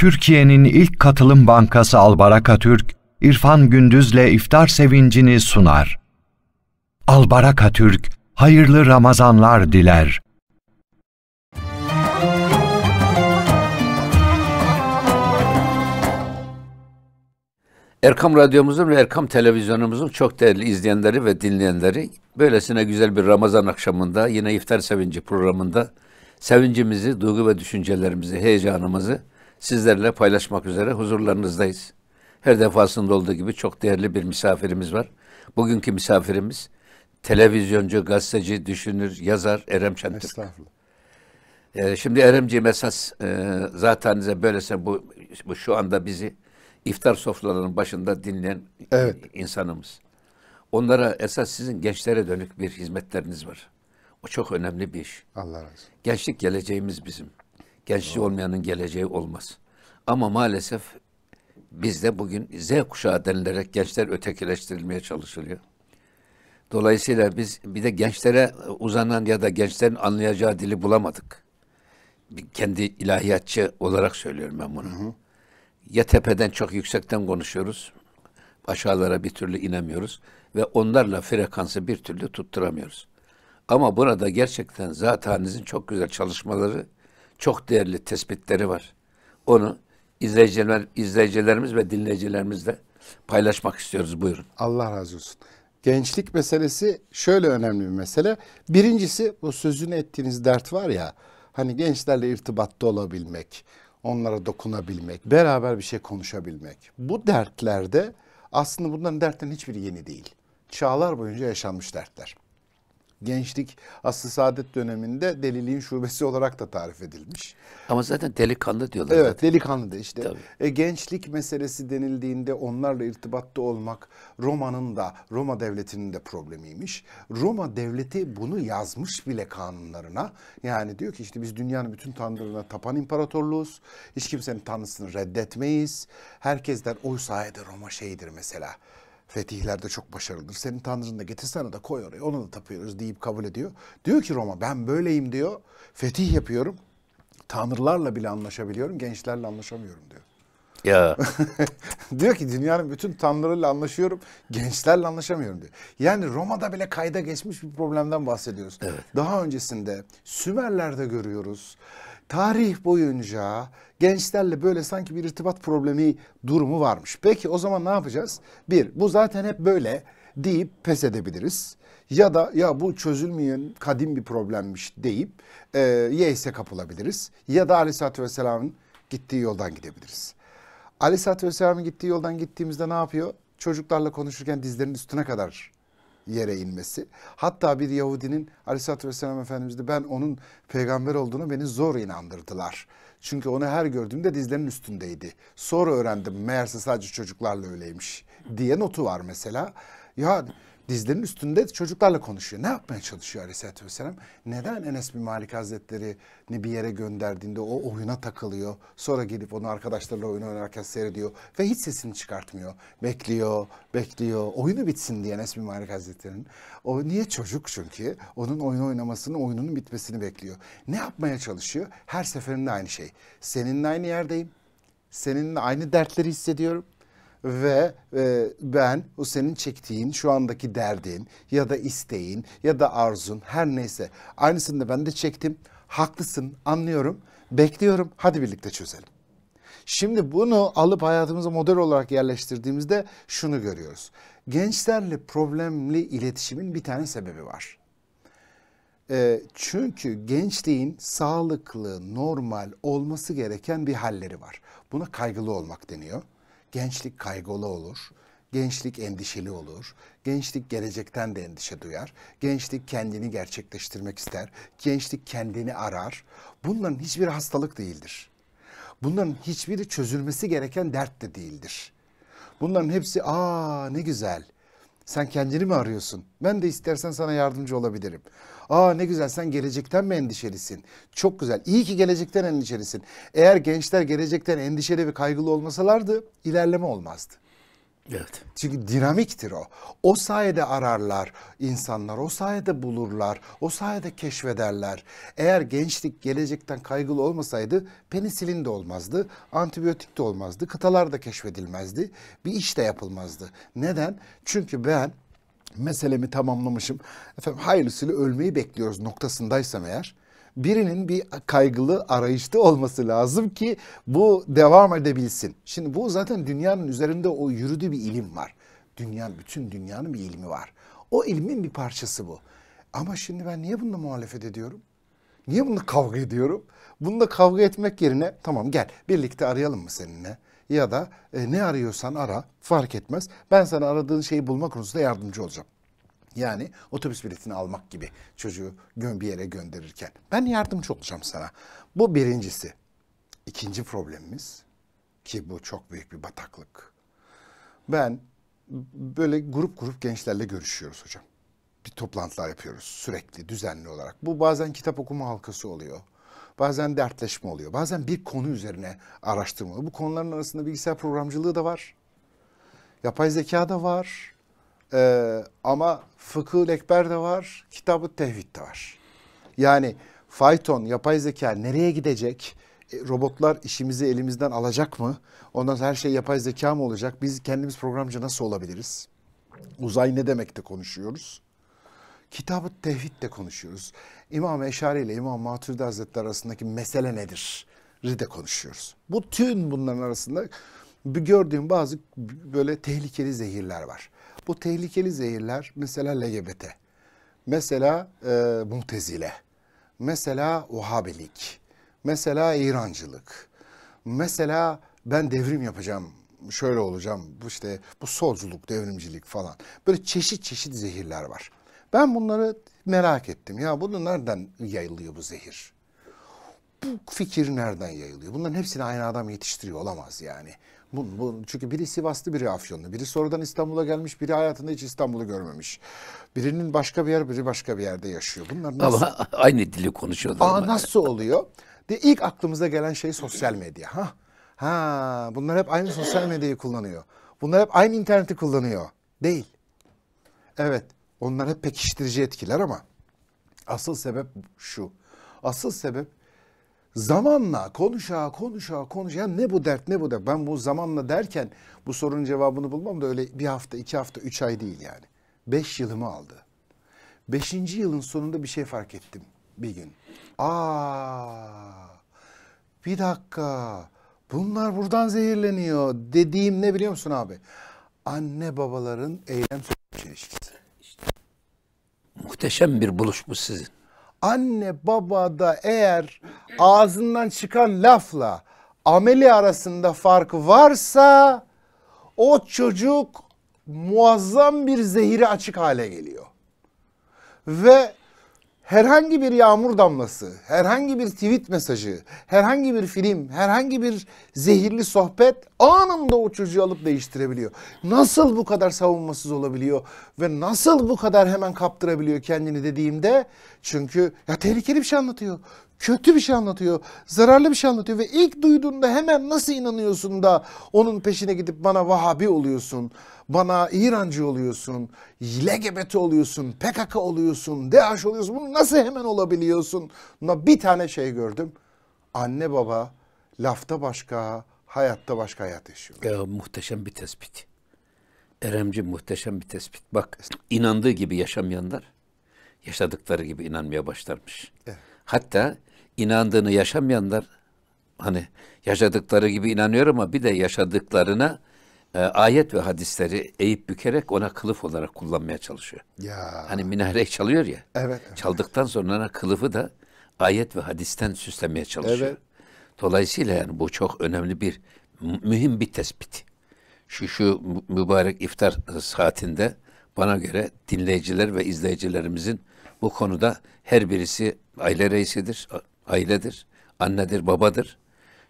Türkiye'nin ilk katılım bankası Albaraka Türk, İrfan Gündüz'le iftar sevincini sunar. Albaraka Türk, hayırlı Ramazanlar diler. Erkam Radyomuzun ve Erkam Televizyonumuzun çok değerli izleyenleri ve dinleyenleri, böylesine güzel bir Ramazan akşamında yine iftar sevinci programında sevincimizi, duygu ve düşüncelerimizi, heyecanımızı sizlerle paylaşmak üzere huzurlarınızdayız. Her defasında olduğu gibi çok değerli bir misafirimiz var. Bugünkü misafirimiz televizyoncu, gazeteci, düşünür, yazar Erem Şentürk. Estağfurullah. Ee, şimdi Eremciğim esas e, zaten böylese bu, bu şu anda bizi iftar sofralarının başında dinleyen Evet. insanımız. Onlara esas sizin gençlere dönük bir hizmetleriniz var. O çok önemli bir iş. Allah razı olsun. Gençlik geleceğimiz bizim. Gençliği olmayanın geleceği olmaz. Ama maalesef bizde bugün Z kuşağı denilerek gençler ötekileştirilmeye çalışılıyor. Dolayısıyla biz bir de gençlere uzanan ya da gençlerin anlayacağı dili bulamadık. Kendi ilahiyatçı olarak söylüyorum ben bunu. Ya tepeden çok yüksekten konuşuyoruz, aşağılara bir türlü inemiyoruz ve onlarla frekansı bir türlü tutturamıyoruz. Ama burada gerçekten zatenizin çok güzel çalışmaları, çok değerli tespitleri var. Onu izleyiciler, izleyicilerimiz ve dinleyicilerimizle paylaşmak istiyoruz. Buyurun. Allah razı olsun. Gençlik meselesi şöyle önemli bir mesele. Birincisi bu sözünü ettiğiniz dert var ya. Hani gençlerle irtibatta olabilmek, onlara dokunabilmek, beraber bir şey konuşabilmek. Bu dertlerde aslında bunların dertlerin hiçbiri yeni değil. Çağlar boyunca yaşanmış dertler. Gençlik aslı saadet döneminde deliliğin şubesi olarak da tarif edilmiş. Ama zaten delikanlı diyorlar Evet zaten. delikanlı da işte. Tabii. E, gençlik meselesi denildiğinde onlarla irtibatta olmak Roma'nın da Roma devletinin de problemiymiş. Roma devleti bunu yazmış bile kanunlarına. Yani diyor ki işte biz dünyanın bütün tanrılarına tapan imparatorluğuz. Hiç kimsenin tanrısını reddetmeyiz. Herkesten oy sayede Roma şeyidir mesela. Fetihlerde çok başarılıdır. Senin tanrını da getirsene de koy oraya. Onu da tapıyoruz deyip kabul ediyor. Diyor ki Roma ben böyleyim diyor. Fetih yapıyorum. Tanrılarla bile anlaşabiliyorum. Gençlerle anlaşamıyorum diyor. Ya diyor ki dünyanın bütün tanrılarıyla anlaşıyorum, gençlerle anlaşamıyorum diyor. Yani Roma'da bile kayda geçmiş bir problemden bahsediyoruz. Daha öncesinde Sümerler'de görüyoruz. Tarih boyunca gençlerle böyle sanki bir irtibat problemi durumu varmış. Peki o zaman ne yapacağız? Bir, bu zaten hep böyle deyip pes edebiliriz. Ya da ya bu çözülmeyen kadim bir problemmiş deyip e, yeise kapılabiliriz. Ya da Aleyhisselatü Vesselam'ın gittiği yoldan gidebiliriz. Aleyhisselatü Vesselam'ın gittiği yoldan gittiğimizde ne yapıyor? Çocuklarla konuşurken dizlerinin üstüne kadar yere inmesi. Hatta bir Yahudinin Aleyhisselatü Vesselam Efendimiz'de ben onun peygamber olduğunu beni zor inandırdılar. Çünkü onu her gördüğümde dizlerinin üstündeydi. Sonra öğrendim meğerse sadece çocuklarla öyleymiş diye notu var mesela. Ya dizlerinin üstünde çocuklarla konuşuyor. Ne yapmaya çalışıyor Aleyhisselatü Vesselam? Neden Enes bin Malik Hazretleri'ni bir yere gönderdiğinde o oyuna takılıyor. Sonra gelip onu arkadaşlarıyla oyun oynarken seyrediyor ve hiç sesini çıkartmıyor. Bekliyor, bekliyor. Oyunu bitsin diye Enes bin Malik Hazretleri'nin. O niye çocuk çünkü? Onun oyun oynamasını, oyununun bitmesini bekliyor. Ne yapmaya çalışıyor? Her seferinde aynı şey. Seninle aynı yerdeyim. Seninle aynı dertleri hissediyorum ve e, ben o senin çektiğin şu andaki derdin ya da isteğin ya da arzun her neyse aynısını da ben de çektim. Haklısın anlıyorum bekliyorum hadi birlikte çözelim. Şimdi bunu alıp hayatımıza model olarak yerleştirdiğimizde şunu görüyoruz. Gençlerle problemli iletişimin bir tane sebebi var. E, çünkü gençliğin sağlıklı, normal olması gereken bir halleri var. Buna kaygılı olmak deniyor. Gençlik kaygılı olur. Gençlik endişeli olur. Gençlik gelecekten de endişe duyar. Gençlik kendini gerçekleştirmek ister. Gençlik kendini arar. Bunların hiçbiri hastalık değildir. Bunların hiçbiri çözülmesi gereken dert de değildir. Bunların hepsi aa ne güzel. Sen kendini mi arıyorsun? Ben de istersen sana yardımcı olabilirim. Aa ne güzel sen gelecekten mi endişelisin? Çok güzel. İyi ki gelecekten endişelisin. Eğer gençler gelecekten endişeli ve kaygılı olmasalardı ilerleme olmazdı. Evet. Çünkü dinamiktir o. O sayede ararlar insanlar, o sayede bulurlar, o sayede keşfederler. Eğer gençlik gelecekten kaygılı olmasaydı penisilin de olmazdı, antibiyotik de olmazdı, kıtalar da keşfedilmezdi, bir iş de yapılmazdı. Neden? Çünkü ben meselemi tamamlamışım. Efendim hayırlısıyla ölmeyi bekliyoruz noktasındaysam eğer birinin bir kaygılı arayışta olması lazım ki bu devam edebilsin. Şimdi bu zaten dünyanın üzerinde o yürüdüğü bir ilim var. Dünya, bütün dünyanın bir ilmi var. O ilmin bir parçası bu. Ama şimdi ben niye bununla muhalefet ediyorum? Niye bununla kavga ediyorum? Bununla kavga etmek yerine tamam gel birlikte arayalım mı seninle? Ya da e, ne arıyorsan ara fark etmez. Ben sana aradığın şeyi bulma konusunda yardımcı olacağım. Yani otobüs biletini almak gibi çocuğu bir yere gönderirken. Ben yardımcı olacağım sana. Bu birincisi. İkinci problemimiz ki bu çok büyük bir bataklık. Ben böyle grup grup gençlerle görüşüyoruz hocam. Bir toplantılar yapıyoruz sürekli düzenli olarak. Bu bazen kitap okuma halkası oluyor. Bazen dertleşme oluyor. Bazen bir konu üzerine araştırma. Bu konuların arasında bilgisayar programcılığı da var. Yapay zeka da var. Ee, ama fıkıh ekber de var, kitabı tevhid de var. Yani fayton, yapay zeka nereye gidecek? E, robotlar işimizi elimizden alacak mı? Ondan sonra her şey yapay zeka mı olacak? Biz kendimiz programcı nasıl olabiliriz? Uzay ne demek de konuşuyoruz. Kitabı tevhid de konuşuyoruz. İmam Eşari ile İmam Maturidi Hazretleri arasındaki mesele nedir? de konuşuyoruz. Bütün bunların arasında gördüğüm bazı böyle tehlikeli zehirler var. Bu tehlikeli zehirler mesela LGBT, mesela e, Mutezile, mesela Vahabilik, mesela İrancılık, mesela ben devrim yapacağım, şöyle olacağım, bu işte bu solculuk, devrimcilik falan. Böyle çeşit çeşit zehirler var. Ben bunları merak ettim. Ya bunu nereden yayılıyor bu zehir? Bu fikir nereden yayılıyor? Bunların hepsini aynı adam yetiştiriyor olamaz yani. Bu, bu, çünkü biri Sivaslı, biri Afyonlu. Biri sonradan İstanbul'a gelmiş, biri hayatında hiç İstanbul'u görmemiş. Birinin başka bir yer, biri başka bir yerde yaşıyor. Bunlar nasıl? Ama aynı dili konuşuyorlar. Aa, nasıl oluyor? De ilk aklımıza gelen şey sosyal medya. Ha, ha, bunlar hep aynı sosyal medyayı kullanıyor. Bunlar hep aynı interneti kullanıyor. Değil. Evet, onlar hep pekiştirici etkiler ama asıl sebep şu. Asıl sebep zamanla konuşa konuşa konuşa ne bu dert ne bu dert. Ben bu zamanla derken bu sorunun cevabını bulmam da öyle bir hafta iki hafta üç ay değil yani. Beş yılımı aldı. Beşinci yılın sonunda bir şey fark ettim bir gün. Aa, bir dakika bunlar buradan zehirleniyor dediğim ne biliyor musun abi? Anne babaların eylem sonuç ilişkisi. Muhteşem bir buluş bu sizin anne babada eğer ağzından çıkan lafla ameli arasında fark varsa o çocuk muazzam bir zehiri açık hale geliyor. Ve herhangi bir yağmur damlası, herhangi bir tweet mesajı, herhangi bir film, herhangi bir zehirli sohbet anında o alıp değiştirebiliyor. Nasıl bu kadar savunmasız olabiliyor ve nasıl bu kadar hemen kaptırabiliyor kendini dediğimde çünkü ya tehlikeli bir şey anlatıyor kötü bir şey anlatıyor, zararlı bir şey anlatıyor ve ilk duyduğunda hemen nasıl inanıyorsun da onun peşine gidip bana Vahabi oluyorsun, bana İrancı oluyorsun, LGBT oluyorsun, PKK oluyorsun, DH oluyorsun. Bunu nasıl hemen olabiliyorsun? Buna bir tane şey gördüm. Anne baba lafta başka, hayatta başka hayat yaşıyor. Ya, muhteşem bir tespit. Eremci muhteşem bir tespit. Bak inandığı gibi yaşamayanlar yaşadıkları gibi inanmaya başlarmış. Evet. Hatta inandığını yaşamayanlar hani yaşadıkları gibi inanıyor ama bir de yaşadıklarına e, ayet ve hadisleri eğip bükerek ona kılıf olarak kullanmaya çalışıyor. Ya. Hani minareyi çalıyor ya. Evet. evet. Çaldıktan sonra ona kılıfı da ayet ve hadisten süslemeye çalışıyor. Evet. Dolayısıyla yani bu çok önemli bir mühim bir tespit. Şu şu mübarek iftar saatinde bana göre dinleyiciler ve izleyicilerimizin bu konuda her birisi aile reisidir, ailedir, annedir, babadır.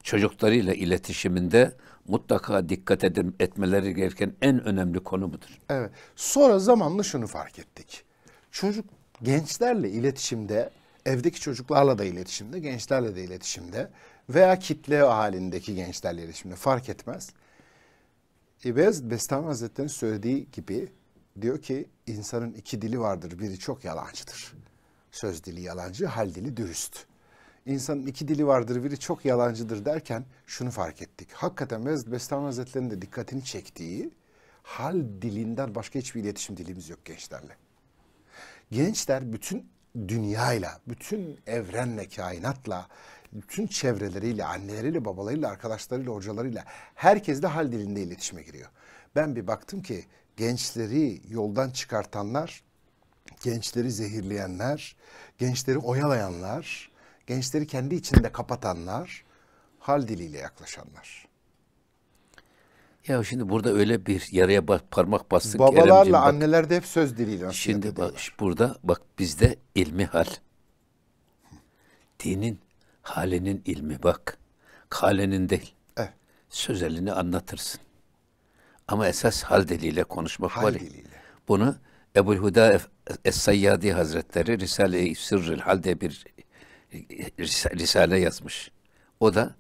Çocuklarıyla iletişiminde mutlaka dikkat edin, etmeleri gereken en önemli konu budur. Evet. Sonra zamanla şunu fark ettik. Çocuk gençlerle iletişimde, evdeki çocuklarla da iletişimde, gençlerle de iletişimde veya kitle halindeki gençlerle iletişimde fark etmez. Beyazıt Bestami Hazretleri'nin söylediği gibi diyor ki insanın iki dili vardır. Biri çok yalancıdır. Söz dili yalancı, hal dili dürüst. İnsanın iki dili vardır, biri çok yalancıdır derken şunu fark ettik. Hakikaten Bestami Hazretleri'nin de dikkatini çektiği hal dilinden başka hiçbir iletişim dilimiz yok gençlerle. Gençler bütün dünyayla, bütün evrenle, kainatla, bütün çevreleriyle, anneleriyle, babalarıyla, arkadaşlarıyla, hocalarıyla herkesle hal dilinde iletişime giriyor. Ben bir baktım ki gençleri yoldan çıkartanlar, gençleri zehirleyenler, gençleri oyalayanlar, gençleri kendi içinde kapatanlar, hal diliyle yaklaşanlar. Ya şimdi burada öyle bir yaraya parmak bastık. Babalarla bak, anneler de hep söz diliyle. Şimdi bak, burada bak bizde ilmi hal. Dinin halinin ilmi bak. Kalenin değil. Evet. Sözelini anlatırsın. Ama esas hal diliyle konuşmak Hal var. diliyle. Bunu Ebu'l-Huda Es-Sayyadi Hazretleri Risale-i Sırrül Hal diye bir risale yazmış. O da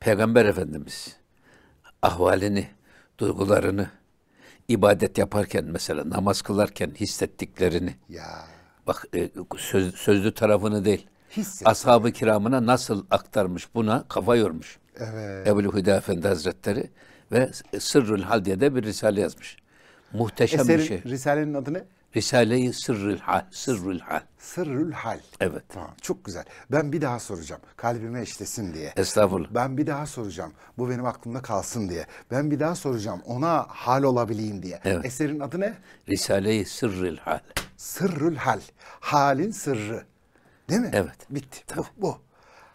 Peygamber Efendimiz ahvalini, duygularını ibadet yaparken mesela namaz kılarken hissettiklerini Ya bak e, söz, sözlü tarafını değil Hisset. ashab-ı kiramına nasıl aktarmış buna kafa yormuş. evet. Ebu'l-Huda Efendi Hazretleri ve Sırrül Hal diye de bir risale yazmış. Muhteşem bir Eserin, şey. Risale'nin adı ne? Risale-i Sırrül Hal, Sırrül Hal. Sırrül Hal. Evet. Tamam çok güzel. Ben bir daha soracağım. Kalbime işlesin diye. Estağfurullah. Ben bir daha soracağım. Bu benim aklımda kalsın diye. Ben bir daha soracağım. Ona hal olabileyim diye. Evet. Eserin adı ne? Risale-i Sırrül Hal. Sırrül Hal. Halin sırrı. Değil mi? Evet. Bitti. Bu, bu.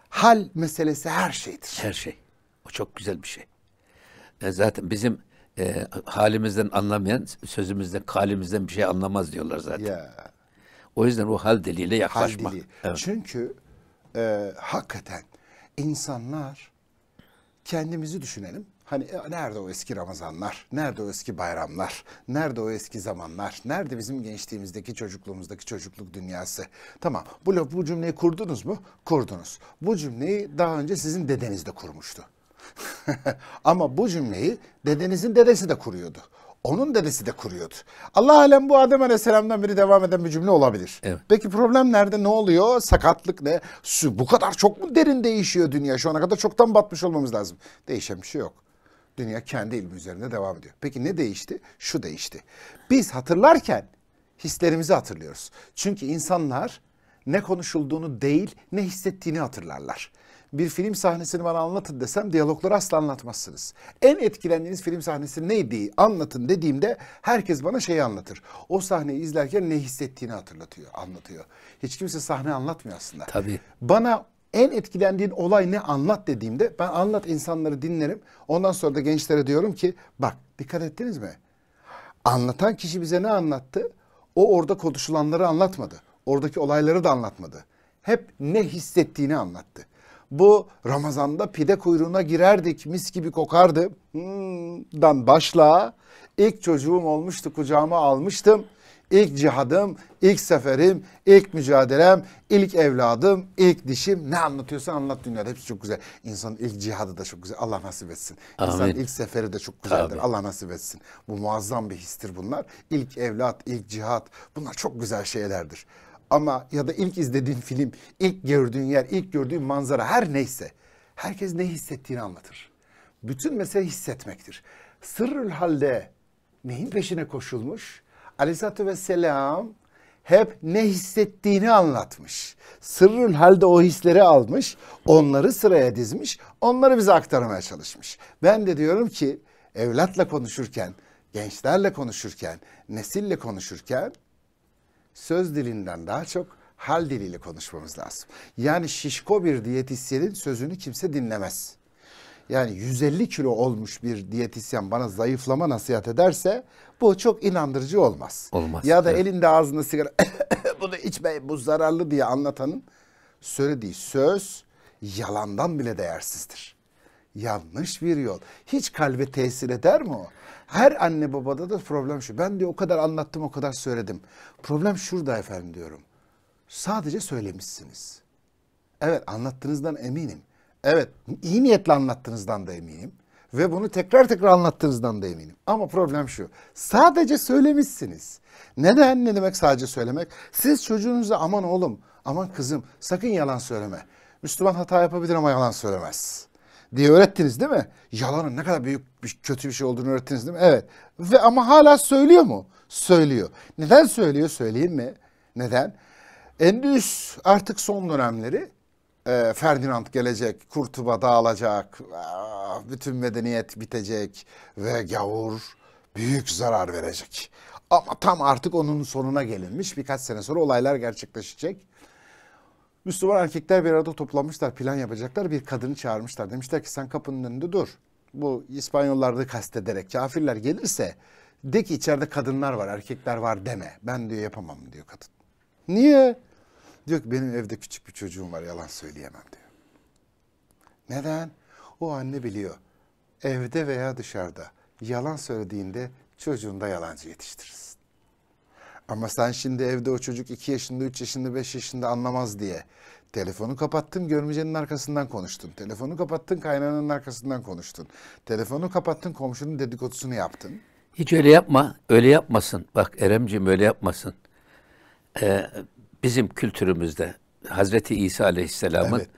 Hal meselesi her şeydir. Her şey. O çok güzel bir şey. E, zaten bizim e, halimizden anlamayan sözümüzden, kalimizden bir şey anlamaz diyorlar zaten. Ya. O yüzden o hal diliyle Hal yaklaşmak. dili. Evet. Çünkü e, hakikaten insanlar kendimizi düşünelim. Hani e, nerede o eski Ramazanlar? Nerede o eski bayramlar? Nerede o eski zamanlar? Nerede bizim gençliğimizdeki, çocukluğumuzdaki çocukluk dünyası? Tamam. Bu, bu cümleyi kurdunuz mu? Kurdunuz. Bu cümleyi daha önce sizin dedeniz de kurmuştu. Ama bu cümleyi dedenizin dedesi de kuruyordu. Onun dedesi de kuruyordu. Allah alem bu Adem Aleyhisselam'dan beri devam eden bir cümle olabilir. Evet. Peki problem nerede? Ne oluyor? Sakatlık ne? Su, bu kadar çok mu derin değişiyor dünya? Şu ana kadar çoktan batmış olmamız lazım. Değişen bir şey yok. Dünya kendi ilmi üzerinde devam ediyor. Peki ne değişti? Şu değişti. Biz hatırlarken hislerimizi hatırlıyoruz. Çünkü insanlar ne konuşulduğunu değil ne hissettiğini hatırlarlar. Bir film sahnesini bana anlatın desem diyalogları asla anlatmazsınız. En etkilendiğiniz film sahnesi neydi anlatın dediğimde herkes bana şeyi anlatır. O sahneyi izlerken ne hissettiğini hatırlatıyor, anlatıyor. Hiç kimse sahne anlatmıyor aslında. Tabii. Bana en etkilendiğin olay ne anlat dediğimde ben anlat insanları dinlerim. Ondan sonra da gençlere diyorum ki bak dikkat ettiniz mi? Anlatan kişi bize ne anlattı? O orada konuşulanları anlatmadı. Oradaki olayları da anlatmadı. Hep ne hissettiğini anlattı. Bu Ramazan'da pide kuyruğuna girerdik, mis gibi kokardı. Hmm, dan başla. İlk çocuğum olmuştu, kucağıma almıştım. İlk cihadım, ilk seferim, ilk mücadelem, ilk evladım, ilk dişim. Ne anlatıyorsan anlat dünyada. Hepsi çok güzel. İnsanın ilk cihadı da çok güzel. Allah nasip etsin. İnsanın Amin. ilk seferi de çok güzeldir. Tabii. Allah nasip etsin. Bu muazzam bir histir bunlar. İlk evlat, ilk cihat. Bunlar çok güzel şeylerdir. Ama ya da ilk izlediğin film, ilk gördüğün yer, ilk gördüğün manzara her neyse. Herkes ne hissettiğini anlatır. Bütün mesele hissetmektir. Sırrül halde neyin peşine koşulmuş? Aleyhisselatü Vesselam hep ne hissettiğini anlatmış. Sırrül halde o hisleri almış, onları sıraya dizmiş, onları bize aktarmaya çalışmış. Ben de diyorum ki evlatla konuşurken, gençlerle konuşurken, nesille konuşurken söz dilinden daha çok hal diliyle konuşmamız lazım. Yani şişko bir diyetisyenin sözünü kimse dinlemez. Yani 150 kilo olmuş bir diyetisyen bana zayıflama nasihat ederse bu çok inandırıcı olmaz. Olmaz, Ya da evet. elinde ağzında sigara bunu içme bu zararlı diye anlatanın söylediği söz yalandan bile değersizdir. Yanlış bir yol. Hiç kalbe tesir eder mi o? Her anne babada da problem şu. Ben diyor o kadar anlattım o kadar söyledim. Problem şurada efendim diyorum. Sadece söylemişsiniz. Evet anlattığınızdan eminim. Evet iyi niyetle anlattığınızdan da eminim. Ve bunu tekrar tekrar anlattığınızdan da eminim. Ama problem şu. Sadece söylemişsiniz. Neden? Ne demek sadece söylemek? Siz çocuğunuza aman oğlum, aman kızım sakın yalan söyleme. Müslüman hata yapabilir ama yalan söylemez diye öğrettiniz değil mi? Yalanın ne kadar büyük bir kötü bir şey olduğunu öğrettiniz değil mi? Evet. Ve ama hala söylüyor mu? Söylüyor. Neden söylüyor? Söyleyeyim mi? Neden? Endüs artık son dönemleri e, Ferdinand gelecek, Kurtuba dağılacak, ah, bütün medeniyet bitecek ve gavur büyük zarar verecek. Ama tam artık onun sonuna gelinmiş. Birkaç sene sonra olaylar gerçekleşecek. Müslüman erkekler bir arada toplanmışlar, plan yapacaklar. Bir kadını çağırmışlar. Demişler ki sen kapının önünde dur. Bu İspanyollarda kastederek kafirler gelirse de ki içeride kadınlar var, erkekler var deme. Ben diyor yapamam diyor kadın. Niye? Diyor ki benim evde küçük bir çocuğum var yalan söyleyemem diyor. Neden? O anne biliyor. Evde veya dışarıda yalan söylediğinde çocuğunda yalancı yetiştirirsin. Ama sen şimdi evde o çocuk 2 yaşında, 3 yaşında, 5 yaşında anlamaz diye telefonu kapattın görümcenin arkasından konuştun. Telefonu kapattın kaynananın arkasından konuştun. Telefonu kapattın komşunun dedikodusunu yaptın. Hiç öyle yapma, öyle yapmasın. Bak Eremciğim öyle yapmasın. Ee, bizim kültürümüzde Hazreti İsa Aleyhisselam'ın Evet.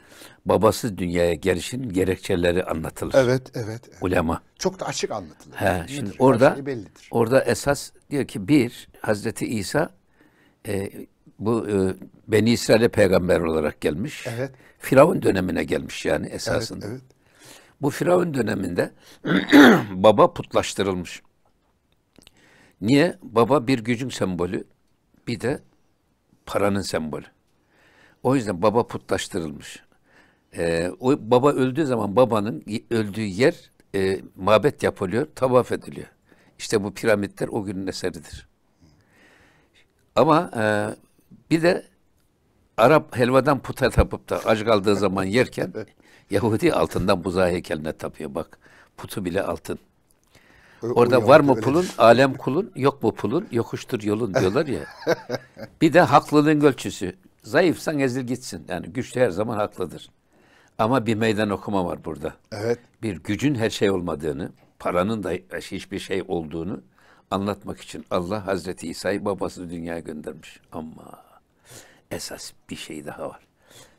babası dünyaya gelişinin gerekçeleri anlatılır. Evet, evet. evet. Ulema. Çok da açık anlatılır. He, Nedir? şimdi orada şey bellidir. orada esas diyor ki bir Hazreti İsa e, bu e, Beni İsrail'e peygamber olarak gelmiş. Evet. Firavun dönemine gelmiş yani Evet, esasında. evet. Bu Firavun döneminde baba putlaştırılmış. Niye? Baba bir gücün sembolü, bir de paranın sembolü. O yüzden baba putlaştırılmış. Ee, o baba öldüğü zaman babanın öldüğü yer e, mabet yapılıyor, tavaf ediliyor. İşte bu piramitler o günün eseridir. Ama e, bir de Arap helvadan puta tapıp da aç kaldığı zaman yerken Yahudi altından buzağı heykeline tapıyor. Bak putu bile altın. Orada var mı pulun, alem kulun, yok mu pulun, yokuştur yolun diyorlar ya. bir de haklılığın ölçüsü. Zayıfsan ezil gitsin. Yani güçlü her zaman haklıdır. Ama bir meydan okuma var burada. Evet. Bir gücün her şey olmadığını, paranın da hiçbir şey olduğunu anlatmak için Allah Hazreti İsa'yı babası dünyaya göndermiş. Ama esas bir şey daha var.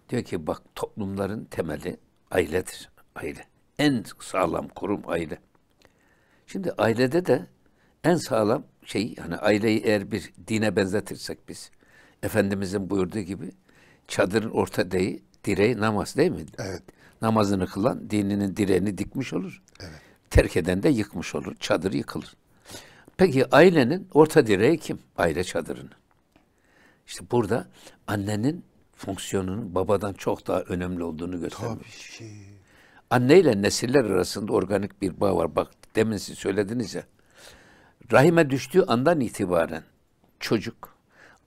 Diyor ki bak toplumların temeli ailedir. Aile. En sağlam kurum aile. Şimdi ailede de en sağlam şey hani aileyi eğer bir dine benzetirsek biz Efendimizin buyurduğu gibi çadırın orta direği, direği namaz değil mi? Evet. Namazını kılan dininin direğini dikmiş olur. Terk eden de yıkmış olur. Çadır yıkılır. Peki ailenin orta direği kim? Aile çadırının. İşte burada annenin fonksiyonunun babadan çok daha önemli olduğunu göstermiş. Tabii ki. Anneyle nesiller arasında organik bir bağ var. Bak demin siz söylediniz ya. Rahime düştüğü andan itibaren çocuk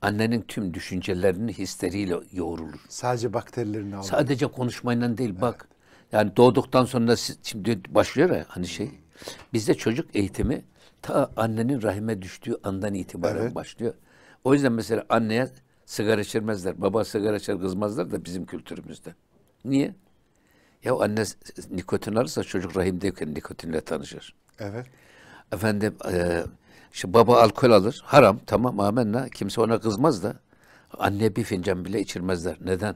annenin tüm düşüncelerini hisleriyle yoğrulur. Sadece bakterilerini aldı. Sadece konuşmayla değil bak. Yani doğduktan sonra şimdi başlıyor ya hani şey. Bizde çocuk eğitimi ta annenin rahime düştüğü andan itibaren Evet. başlıyor. O yüzden mesela anneye sigara içirmezler. Baba sigara içer kızmazlar da bizim kültürümüzde. Niye? Ya anne nikotin alırsa çocuk rahimdeyken nikotinle tanışır. Evet. Efendim e, işte baba alkol alır. Haram tamam amenna. Kimse ona kızmaz da anne bir fincan bile içirmezler. Neden?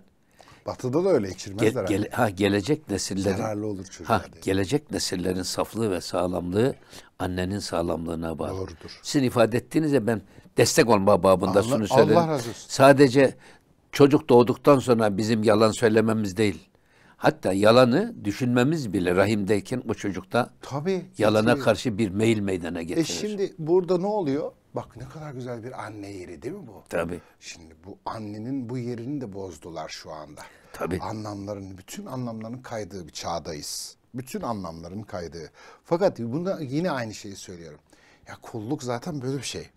Batı'da da öyle Ge- içirmezler. abi. gele- ha, gelecek nesillerin Zararlı olur ha, diye. gelecek nesillerin saflığı ve sağlamlığı annenin sağlamlığına bağlı. Doğrudur. Sizin ifade ettiğinizde ben destek olma babında Allah- şunu söylerim. Allah razı olsun. Sadece çocuk doğduktan sonra bizim yalan söylememiz değil. Hatta yalanı düşünmemiz bile rahimdeyken o çocukta Tabii. yalana Tabii. karşı bir meyil meydana E getirir. şimdi burada ne oluyor? Bak ne kadar güzel bir anne yeri değil mi bu? Tabii. Şimdi bu annenin bu yerini de bozdular şu anda. Tabii. Anlamların, bütün anlamların kaydığı bir çağdayız. Bütün anlamların kaydığı. Fakat bunda yine aynı şeyi söylüyorum. Ya kulluk zaten böyle bir şey.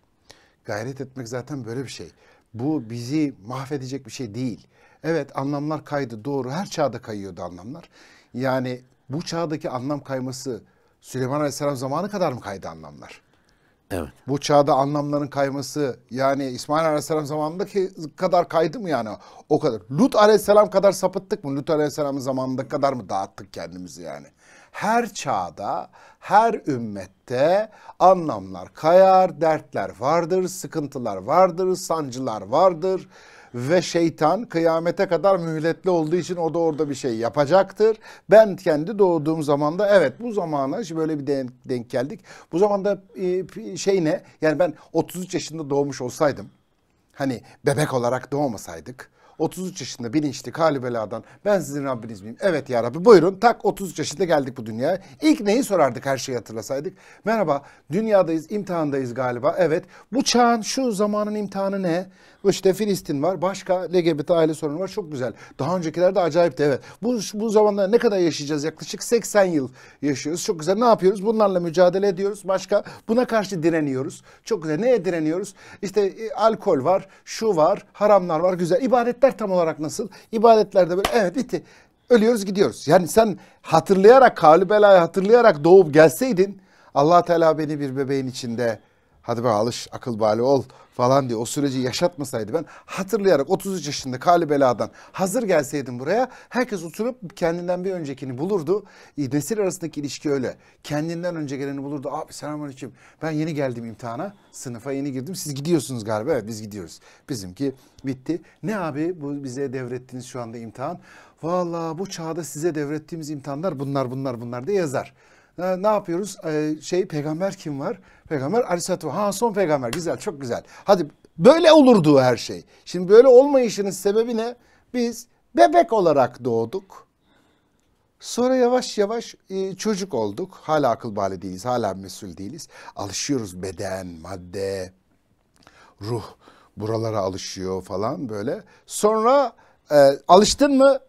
Gayret etmek zaten böyle bir şey. Bu bizi mahvedecek bir şey değil. Evet anlamlar kaydı doğru. Her çağda kayıyordu anlamlar. Yani bu çağdaki anlam kayması Süleyman Aleyhisselam zamanı kadar mı kaydı anlamlar? Evet. Bu çağda anlamların kayması yani İsmail Aleyhisselam zamanındaki kadar kaydı mı yani? O kadar. Lut Aleyhisselam kadar sapıttık mı? Lut Aleyhisselam'ın zamanında kadar mı dağıttık kendimizi yani? Her çağda, her ümmette anlamlar kayar, dertler vardır, sıkıntılar vardır, sancılar vardır ve şeytan kıyamete kadar mühletli olduğu için o da orada bir şey yapacaktır. Ben kendi doğduğum zamanda evet bu zamana şimdi böyle bir denk, denk geldik. Bu zamanda e, şey ne? Yani ben 33 yaşında doğmuş olsaydım hani bebek olarak doğmasaydık 33 yaşında bilinçli kalibeladan ben sizin Rabbiniz miyim? Evet ya Rabbi buyurun tak 33 yaşında geldik bu dünyaya. İlk neyi sorardık her şeyi hatırlasaydık? Merhaba dünyadayız imtihandayız galiba. Evet bu çağın şu zamanın imtihanı ne? İşte Filistin var başka LGBT aile sorunu var çok güzel. Daha öncekiler de acayipti evet. Bu, bu zamanda ne kadar yaşayacağız? Yaklaşık 80 yıl yaşıyoruz. Çok güzel ne yapıyoruz? Bunlarla mücadele ediyoruz. Başka buna karşı direniyoruz. Çok güzel. Neye direniyoruz? İşte e, alkol var, şu var, haramlar var. Güzel. İbadetler tam olarak nasıl? İbadetlerde böyle evet bitti. Ölüyoruz gidiyoruz. Yani sen hatırlayarak, Kalübela'yı hatırlayarak doğup gelseydin allah Teala beni bir bebeğin içinde hadi be alış akıl bali ol falan diye o süreci yaşatmasaydı ben hatırlayarak 33 yaşında Kali Bela'dan hazır gelseydim buraya herkes oturup kendinden bir öncekini bulurdu. Nesil arasındaki ilişki öyle. Kendinden önce geleni bulurdu. Abi selamünaleyküm ben yeni geldim imtihana sınıfa yeni girdim siz gidiyorsunuz galiba evet biz gidiyoruz. Bizimki bitti. Ne abi bu bize devrettiniz şu anda imtihan? Vallahi bu çağda size devrettiğimiz imtihanlar bunlar bunlar bunlar diye yazar. Ne yapıyoruz? Ee, şey peygamber kim var? Peygamber Aleyhisselatü Ha son peygamber. Güzel çok güzel. Hadi böyle olurdu her şey. Şimdi böyle olmayışının sebebi ne? Biz bebek olarak doğduk. Sonra yavaş yavaş e, çocuk olduk. Hala akıl bali değiliz. Hala mesul değiliz. Alışıyoruz beden, madde, ruh buralara alışıyor falan böyle. Sonra e, alıştın mı?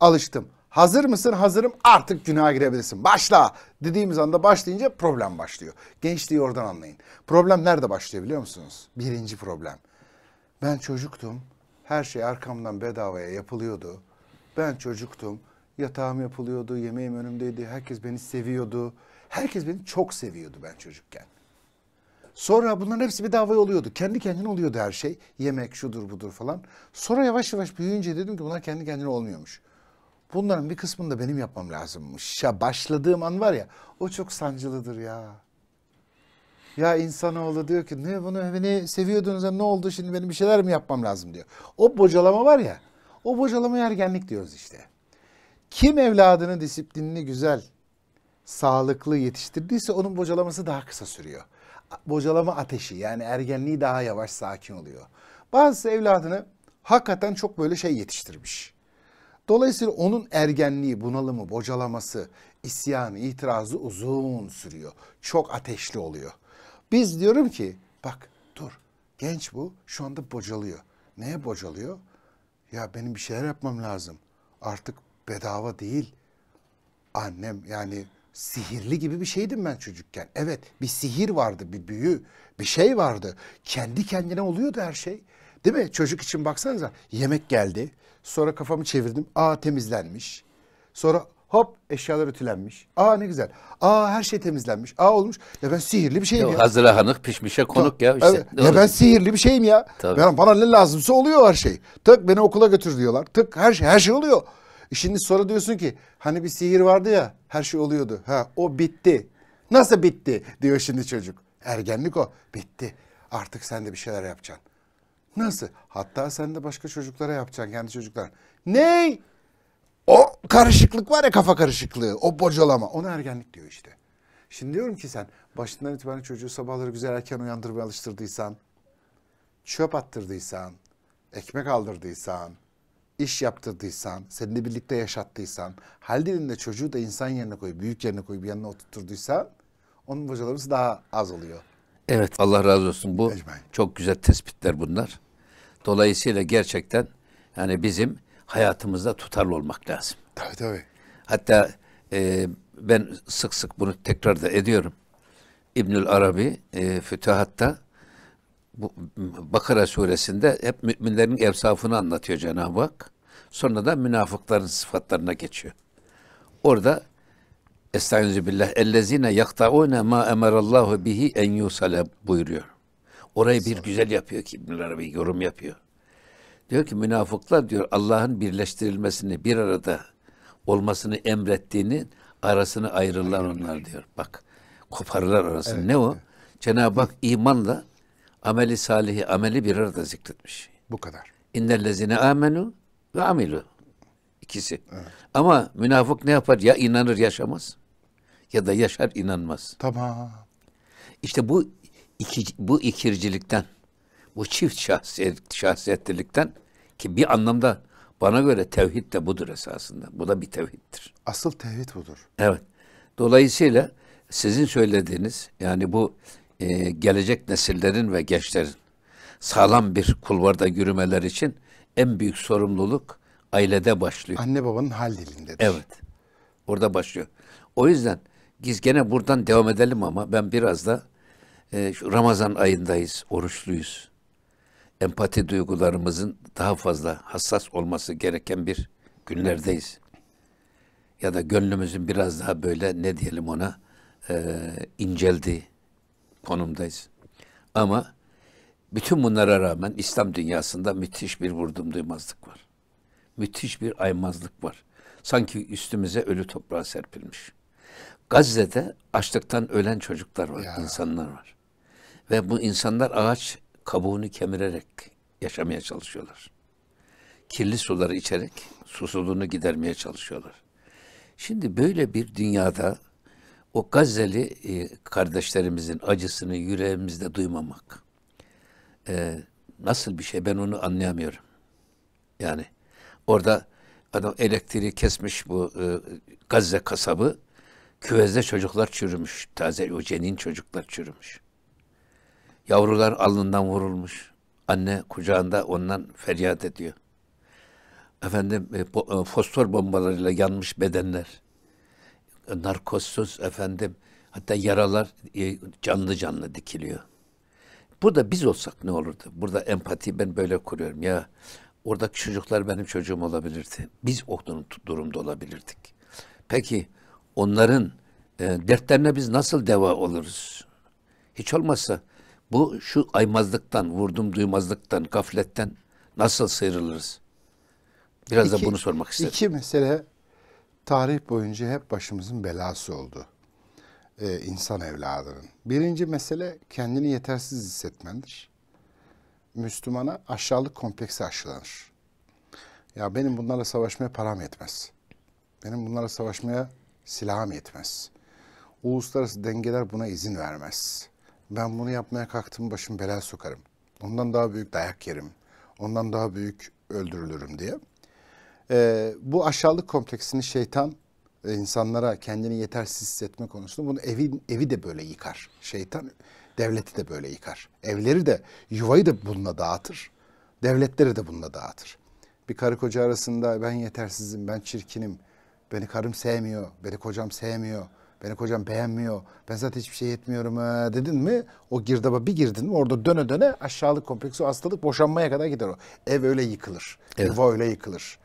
Alıştım. Hazır mısın? Hazırım. Artık günaha girebilirsin. Başla dediğimiz anda başlayınca problem başlıyor. Gençliği oradan anlayın. Problem nerede başlıyor biliyor musunuz? Birinci problem. Ben çocuktum. Her şey arkamdan bedavaya yapılıyordu. Ben çocuktum. Yatağım yapılıyordu, yemeğim önümdeydi. Herkes beni seviyordu. Herkes beni çok seviyordu ben çocukken. Sonra bunların hepsi bedava oluyordu. Kendi kendine oluyordu her şey. Yemek şudur budur falan. Sonra yavaş yavaş büyüyünce dedim ki bunlar kendi kendine olmuyormuş. Bunların bir kısmını da benim yapmam lazımmış. Ya başladığım an var ya o çok sancılıdır ya. Ya insanoğlu diyor ki ne bunu beni seviyordunuz ne oldu şimdi benim bir şeyler mi yapmam lazım diyor. O bocalama var ya o bocalama ergenlik diyoruz işte. Kim evladını disiplinli güzel sağlıklı yetiştirdiyse onun bocalaması daha kısa sürüyor. Bocalama ateşi yani ergenliği daha yavaş sakin oluyor. Bazı evladını hakikaten çok böyle şey yetiştirmiş Dolayısıyla onun ergenliği, bunalımı, bocalaması, isyanı, itirazı uzun sürüyor. Çok ateşli oluyor. Biz diyorum ki bak dur genç bu şu anda bocalıyor. Neye bocalıyor? Ya benim bir şeyler yapmam lazım. Artık bedava değil. Annem yani sihirli gibi bir şeydim ben çocukken. Evet bir sihir vardı, bir büyü, bir şey vardı. Kendi kendine oluyordu her şey. Değil mi? Çocuk için baksanıza yemek geldi. Sonra kafamı çevirdim. Aa temizlenmiş. Sonra hop eşyalar ütülenmiş. Aa ne güzel. Aa her şey temizlenmiş. Aa olmuş. Ya ben sihirli bir şeyim ya. ya. Hazıra hanık pişmişe konuk ya. Işte, evet. Ya ben sihirli bir şeyim ya. Tabii. Ben, bana ne lazımsa oluyor her şey. Tık beni okula götür diyorlar. Tık her şey her şey oluyor. E şimdi sonra diyorsun ki hani bir sihir vardı ya her şey oluyordu. Ha o bitti. Nasıl bitti diyor şimdi çocuk. Ergenlik o. Bitti. Artık sen de bir şeyler yapacaksın. Nasıl? Hatta sen de başka çocuklara yapacaksın kendi çocuklar. Ney? O karışıklık var ya kafa karışıklığı. O bocalama. Ona ergenlik diyor işte. Şimdi diyorum ki sen başından itibaren çocuğu sabahları güzel erken uyandırmaya alıştırdıysan, çöp attırdıysan, ekmek aldırdıysan, iş yaptırdıysan, seninle birlikte yaşattıysan, hal dilinde çocuğu da insan yerine koy, büyük yerine koy, bir yanına oturtturduysan onun bocalaması daha az oluyor. Evet Allah razı olsun. Bu Ecmain. çok güzel tespitler bunlar. Dolayısıyla gerçekten yani bizim hayatımızda tutarlı olmak lazım. Tabii tabii. Hatta e, ben sık sık bunu tekrar da ediyorum. İbnül Arabi e, Fütuhat'ta bu Bakara suresinde hep müminlerin evsafını anlatıyor Cenab-ı Hak. Sonra da münafıkların sıfatlarına geçiyor. Orada Estaizu billah ellezine yaktaune ma emarallahu bihi en yusale buyuruyor. Orayı bir güzel yapıyor ki İbnül Arabi yorum yapıyor. Diyor ki münafıklar diyor Allah'ın birleştirilmesini bir arada olmasını emrettiğini Arasını ayırırlar onlar diyor. Bak koparırlar arasını. ne o? Cenab-ı Hak imanla ameli salihi, ameli bir arada zikretmiş. Bu kadar. İnnellezine amenu ve amilu. İkisi. Ama münafık ne yapar? Ya inanır yaşamaz ya da yaşar inanmaz. Tamam. İşte bu iki, bu ikircilikten, bu çift şahsiyet, şahsiyetlilikten ki bir anlamda bana göre tevhid de budur esasında. Bu da bir tevhiddir. Asıl tevhid budur. Evet. Dolayısıyla sizin söylediğiniz yani bu e, gelecek nesillerin ve gençlerin sağlam bir kulvarda yürümeler için en büyük sorumluluk ailede başlıyor. Anne babanın hal dilindedir. Evet. Orada başlıyor. O yüzden biz gene buradan devam edelim ama ben biraz da e, şu Ramazan ayındayız, oruçluyuz. Empati duygularımızın daha fazla hassas olması gereken bir günlerdeyiz. Ya da gönlümüzün biraz daha böyle ne diyelim ona e, inceldiği konumdayız. Ama bütün bunlara rağmen İslam dünyasında müthiş bir vurdum duymazlık var. Müthiş bir aymazlık var. Sanki üstümüze ölü toprağa serpilmiş. Gazze'de açlıktan ölen çocuklar var, Ya. insanlar var. Ve bu insanlar ağaç kabuğunu kemirerek yaşamaya çalışıyorlar. Kirli suları içerek susuzluğunu gidermeye çalışıyorlar. Şimdi böyle bir dünyada o Gazze'li e, kardeşlerimizin acısını yüreğimizde duymamak e, nasıl bir şey ben onu anlayamıyorum. Yani orada adam elektriği kesmiş bu e, Gazze kasabı küvezde çocuklar çürümüş. Taze o cenin çocuklar çürümüş. Yavrular alnından vurulmuş. Anne kucağında ondan feryat ediyor. Efendim e, bo- e, fosfor bombalarıyla yanmış bedenler. E, narkozsuz efendim hatta yaralar e, canlı canlı dikiliyor. Burada biz olsak ne olurdu? Burada empati ben böyle kuruyorum. Ya oradaki çocuklar benim çocuğum olabilirdi. Biz o durum- durumda olabilirdik. Peki onların e, dertlerine biz nasıl deva oluruz? Hiç olmazsa bu şu aymazlıktan, vurdum duymazlıktan, gafletten nasıl sıyrılırız? Biraz da İki- bunu sormak istedim. İki mesele tarih boyunca hep başımızın belası oldu. Ee, insan evladının. Birinci mesele kendini yetersiz hissetmendir. Müslümana aşağılık kompleksi aşılanır. Ya benim bunlarla savaşmaya param yetmez. Benim bunlarla savaşmaya silahım yetmez. Uluslararası dengeler buna izin vermez. Ben bunu yapmaya kalktım başım belaya sokarım. Ondan daha büyük dayak yerim. Ondan daha büyük öldürülürüm diye. Ee, bu aşağılık kompleksini şeytan e, insanlara kendini yetersiz hissetme konusunda bunu evi, evi de böyle yıkar. Şeytan devleti de böyle yıkar. Evleri de yuvayı da bununla dağıtır. Devletleri de bununla dağıtır. Bir karı koca arasında ben yetersizim, ben çirkinim, beni karım sevmiyor, beni kocam sevmiyor, beni kocam beğenmiyor, ben zaten hiçbir şey yetmiyorum ha dedin mi o girdaba bir girdin mi orada döne döne aşağılık kompleksi hastalık boşanmaya kadar gider o. Ev öyle yıkılır, yuva öyle yıkılır.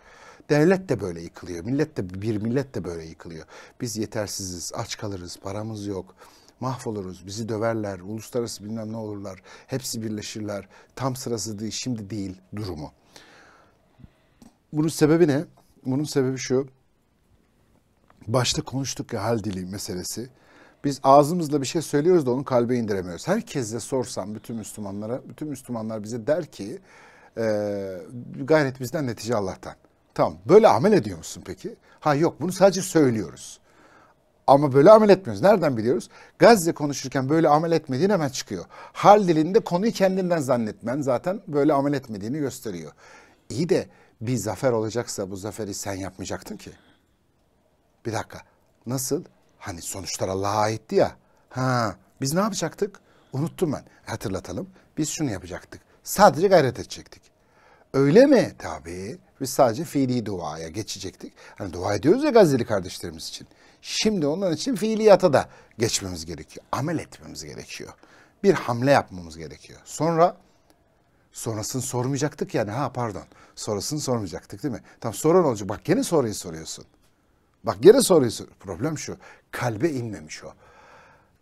Devlet de böyle yıkılıyor. Millet de bir millet de böyle yıkılıyor. Biz yetersiziz, aç kalırız, paramız yok. Mahvoluruz, bizi döverler, uluslararası bilmem ne olurlar. Hepsi birleşirler. Tam sırası değil, şimdi değil durumu. Bunun sebebi ne? Bunun sebebi şu. Başta konuştuk ya hal dili meselesi. Biz ağzımızla bir şey söylüyoruz da onu kalbe indiremiyoruz. Herkese sorsam bütün Müslümanlara, bütün Müslümanlar bize der ki e, gayret bizden netice Allah'tan. Tamam böyle amel ediyor musun peki? Ha yok bunu sadece söylüyoruz. Ama böyle amel etmiyoruz. Nereden biliyoruz? Gazze konuşurken böyle amel etmediğin hemen çıkıyor. Hal dilinde konuyu kendinden zannetmen zaten böyle amel etmediğini gösteriyor. İyi de bir zafer olacaksa bu zaferi sen yapmayacaktın ki. Bir dakika. Nasıl? Hani sonuçlar Allah'a aitti ya. Ha, biz ne yapacaktık? Unuttum ben. Hatırlatalım. Biz şunu yapacaktık. Sadece gayret edecektik. Öyle mi? Tabii. Biz sadece fiili duaya geçecektik. Hani dua ediyoruz ya Gazze'li kardeşlerimiz için. Şimdi onun için fiiliyata da geçmemiz gerekiyor. Amel etmemiz gerekiyor. Bir hamle yapmamız gerekiyor. Sonra sonrasını sormayacaktık yani. Ha pardon. Sonrasını sormayacaktık değil mi? Tam soran olacak. Bak gene soruyu soruyorsun. Bak gene soruyu sor. Problem şu. Kalbe inmemiş o.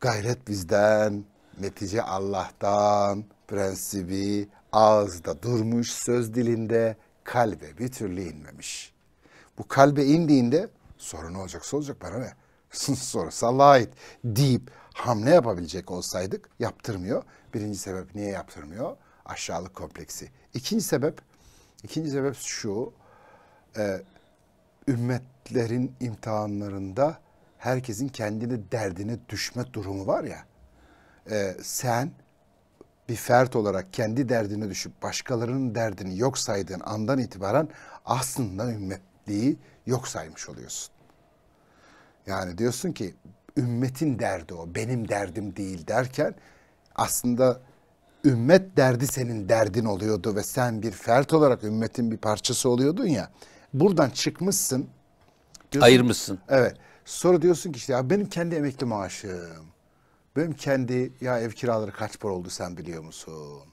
Gayret bizden, netice Allah'tan, prensibi ağızda durmuş, söz dilinde, kalbe bir türlü inmemiş. Bu kalbe indiğinde sorun olacaksa olacak bana ne? Sonrası Allah'a ait deyip hamle yapabilecek olsaydık yaptırmıyor. Birinci sebep niye yaptırmıyor? Aşağılık kompleksi. İkinci sebep, ikinci sebep şu. E, ümmetlerin imtihanlarında herkesin kendini derdine düşme durumu var ya. E, sen bir fert olarak kendi derdine düşüp başkalarının derdini yok saydığın andan itibaren aslında ümmetliği yok saymış oluyorsun. Yani diyorsun ki ümmetin derdi o, benim derdim değil derken aslında ümmet derdi senin derdin oluyordu ve sen bir fert olarak ümmetin bir parçası oluyordun ya. Buradan çıkmışsın. Diyorsun- Ayırmışsın. Evet. Sonra diyorsun ki işte ya benim kendi emekli maaşım. Benim kendi ya ev kiraları kaç para oldu sen biliyor musun?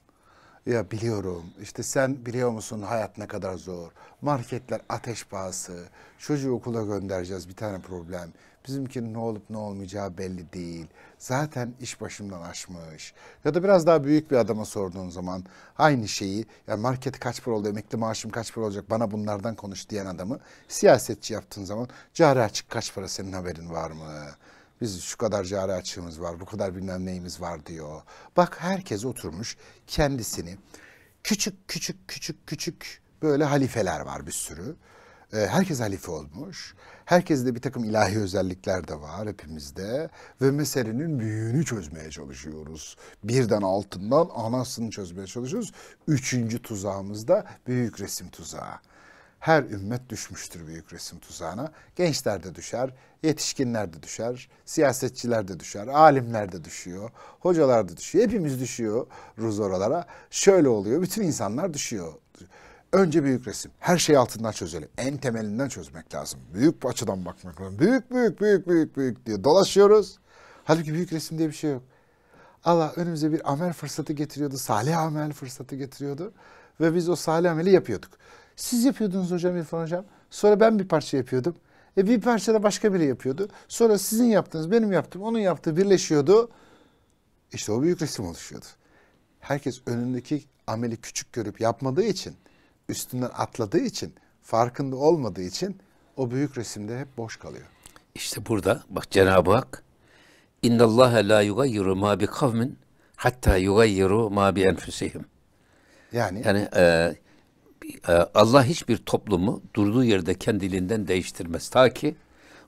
Ya biliyorum. İşte sen biliyor musun hayat ne kadar zor. Marketler ateş pahası. Çocuğu okula göndereceğiz bir tane problem. Bizimkinin ne olup ne olmayacağı belli değil. Zaten iş başımdan aşmış. Ya da biraz daha büyük bir adama sorduğun zaman aynı şeyi ya market kaç para oldu, emekli maaşım kaç para olacak bana bunlardan konuş diyen adamı siyasetçi yaptığın zaman cari açık kaç para senin haberin var mı? Biz şu kadar cari açığımız var, bu kadar bilmem neyimiz var diyor. Bak herkes oturmuş kendisini küçük küçük küçük küçük böyle halifeler var bir sürü. Ee, herkes halife olmuş. Herkeste bir takım ilahi özellikler de var hepimizde. Ve meselenin büyüğünü çözmeye çalışıyoruz. Birden altından anasını çözmeye çalışıyoruz. Üçüncü tuzağımız da büyük resim tuzağı. Her ümmet düşmüştür büyük resim tuzağına. Gençler de düşer, yetişkinler de düşer, siyasetçiler de düşer, alimler de düşüyor, hocalar da düşüyor. Hepimiz düşüyoruz oralara. Şöyle oluyor, bütün insanlar düşüyor. Önce büyük resim. Her şeyi altından çözelim. En temelinden çözmek lazım. Büyük açıdan bakmak lazım. Büyük, büyük, büyük, büyük, büyük diye dolaşıyoruz. Halbuki büyük resim diye bir şey yok. Allah önümüze bir amel fırsatı getiriyordu. Salih amel fırsatı getiriyordu. Ve biz o salih ameli yapıyorduk. Siz yapıyordunuz hocam İrfan hocam. Sonra ben bir parça yapıyordum. E bir parça da başka biri yapıyordu. Sonra sizin yaptığınız, benim yaptığım, onun yaptığı birleşiyordu. İşte o büyük resim oluşuyordu. Herkes önündeki ameli küçük görüp yapmadığı için, üstünden atladığı için, farkında olmadığı için o büyük resimde hep boş kalıyor. İşte burada bak Cenab-ı Hak İnna Allah la yugayyiru ma bi kavmin hatta yugayyiru ma bi enfusihim. Yani, Yani e, e, Allah hiçbir toplumu durduğu yerde kendiliğinden değiştirmez. Ta ki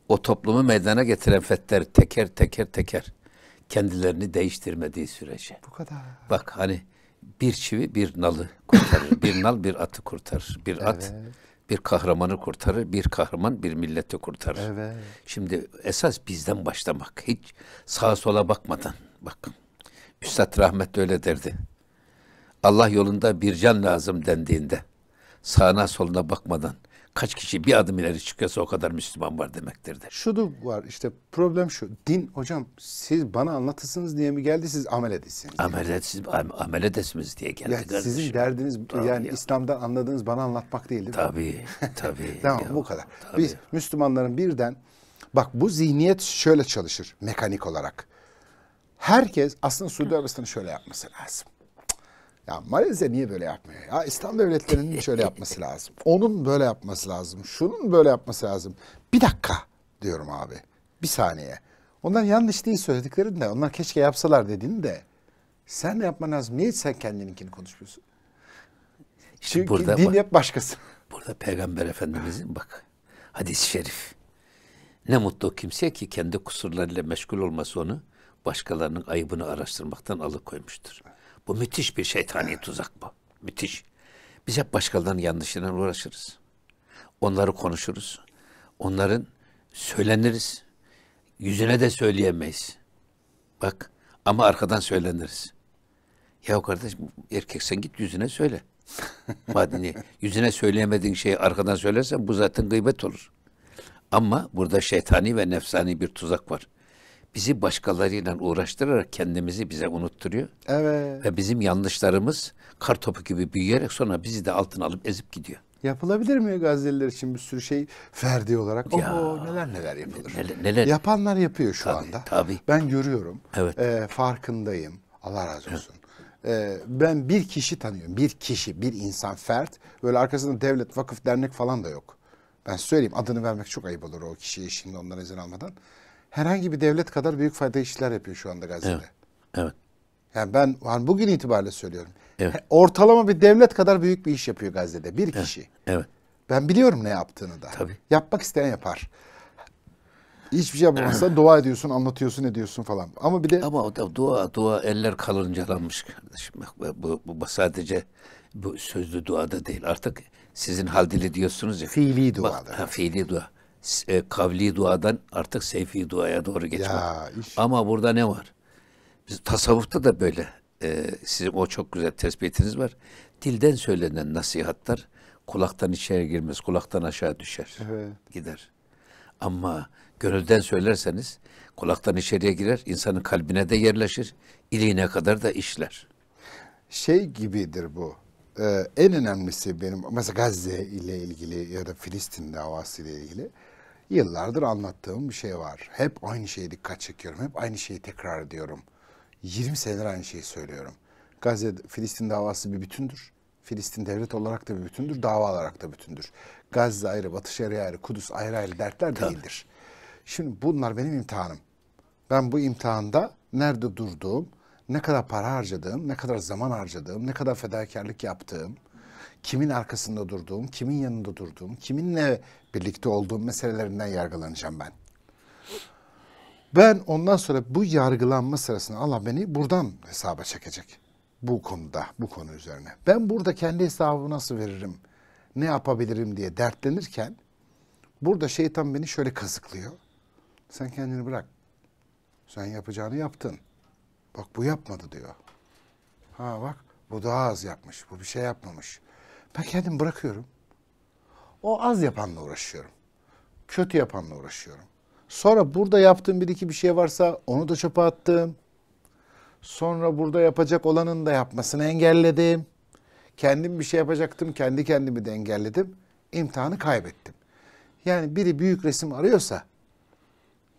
o toplumu meydana getiren fetler teker teker teker kendilerini değiştirmediği sürece. bu kadar. Bak hani bir çivi bir nalı kurtarır. bir nal bir atı kurtarır. Bir at Evet. bir kahramanı kurtarır. Bir kahraman bir milleti kurtarır. Evet. Şimdi esas bizden başlamak. Hiç sağa sola bakmadan. Bak. Üstad rahmet öyle derdi. Allah yolunda bir can lazım dendiğinde sağına soluna bakmadan kaç kişi bir adım ileri çıkıyorsa o kadar Müslüman var demektir de. Şu da var işte problem şu. Din hocam siz bana anlatırsınız diye mi geldi siz amel edesiniz. Amel, etsiz, am- amel edesiniz diye geldi Yani kardeşim. sizin derdiniz Tabii yani ya. İslam'dan anladığınız bana anlatmak değil değil mi? Tabii, tabii. Tamam Ya, bu kadar. tabii. Biz Müslümanların birden bak bu zihniyet şöyle çalışır mekanik olarak. Herkes aslında Suudi Arabistan'ı şöyle yapması lazım. Ya Malezya niye böyle yapmıyor? Ya İslam devletlerinin şöyle yapması lazım. Onun böyle yapması lazım. Şunun böyle yapması lazım. Bir dakika diyorum abi. Bir saniye. Onlar yanlış değil söylediklerin de. Onlar keşke yapsalar dediğin de. Sen ne yapman lazım? Niye sen kendininkini konuşmuyorsun? İşte Çünkü burada din bak- hep başkası. Burada Peygamber Efendimizin bak hadis-i şerif. Ne mutlu o kimseye ki kendi kusurlarıyla meşgul olması onu başkalarının ayıbını araştırmaktan alıkoymuştur. Bu müthiş bir şeytani tuzak bu. Müthiş. Biz hep başkalarının yanlışıyla uğraşırız. Onları konuşuruz. Onların söyleniriz. Yüzüne de söyleyemeyiz. Bak ama arkadan söyleniriz. Ya kardeş erkek sen git yüzüne söyle. Madem niye? yüzüne söyleyemediğin şeyi arkadan söylersen bu zaten gıybet olur. Ama burada şeytani ve nefsani bir tuzak var. Bizi başkalarıyla uğraştırarak kendimizi bize unutturuyor. Evet. Ve bizim yanlışlarımız kar topu gibi büyüyerek sonra bizi de altına alıp ezip gidiyor. Yapılabilir mi Gazze'liler için bir sürü şey ferdi olarak? Ya, Oho neler neler yapılır. neler- neler- Yapanlar yapıyor şu Tabii, anda. tabii. Ben görüyorum. Evet. Ee, farkındayım. Allah razı olsun. Ee, ben bir kişi tanıyorum. Bir kişi, bir insan, fert. Böyle arkasında devlet, vakıf, dernek falan da yok. Ben söyleyeyim adını vermek çok ayıp olur o kişiye şimdi ondan izin almadan. Herhangi bir devlet kadar büyük fayda işler yapıyor şu anda Gazze'de. Evet. Evet. Yani ben hani bugün itibariyle söylüyorum. Evet. Ortalama bir devlet kadar büyük bir iş yapıyor Gazze'de. Bir kişi. Evet. Ben biliyorum ne yaptığını da. Tabii. Yapmak isteyen yapar. Hiçbir şey yapamazsan dua ediyorsun, anlatıyorsun, ediyorsun falan. Ama bir de Ama o da dua dua eller kalıncalanmış kardeşim. Bak, bu, bu, bu sadece bu sözlü duada değil. Artık sizin hal dili diyorsunuz ya. Fiili Bak, duadır. ha, fiili dua. E, kavli duadan artık seyfi duaya doğru geçmek. Ya, iş- Ama burada ne var? Biz tasavvufta da böyle. E, sizin o çok güzel tespitiniz var. Dilden söylenen nasihatler kulaktan içeri girmez, kulaktan aşağı düşer. Evet. Gider. Ama gönülden söylerseniz kulaktan içeriye girer, insanın kalbine de yerleşir, iliğine kadar da işler. şey gibidir bu. Ee, en önemlisi benim mesela Gazze ile ilgili ya da Filistin davası ile ilgili yıllardır anlattığım bir şey var. Hep aynı şeye dikkat çekiyorum. Hep aynı şeyi tekrar ediyorum. 20 senedir aynı şeyi söylüyorum. Gazze Filistin davası bir bütündür. Filistin devlet olarak da bir bütündür, dava olarak da bütündür. Gazze ayrı, Batı Şeria ayrı, Kudüs ayrı ayrı dertler değildir. Şimdi bunlar benim imtihanım. Ben bu imtihanda nerede durduğum, ne kadar para harcadığım, ne kadar zaman harcadığım, ne kadar fedakarlık yaptığım, kimin arkasında durduğum, kimin yanında durduğum, kiminle birlikte olduğum meselelerinden yargılanacağım ben. Ben ondan sonra bu yargılanma sırasında Allah beni buradan hesaba çekecek. Bu konuda, bu konu üzerine. Ben burada kendi hesabımı nasıl veririm, ne yapabilirim diye dertlenirken burada şeytan beni şöyle kazıklıyor. Sen kendini bırak. Sen yapacağını yaptın. Bak bu yapmadı diyor. Ha bak bu daha az yapmış. Bu bir şey yapmamış. Ben kendimi bırakıyorum. O az yapanla uğraşıyorum. Kötü yapanla uğraşıyorum. Sonra burada yaptığım bir iki bir şey varsa onu da çöpe attım. Sonra burada yapacak olanın da yapmasını engelledim. Kendim bir şey yapacaktım. Kendi kendimi de engelledim. İmtihanı kaybettim. Yani biri büyük resim arıyorsa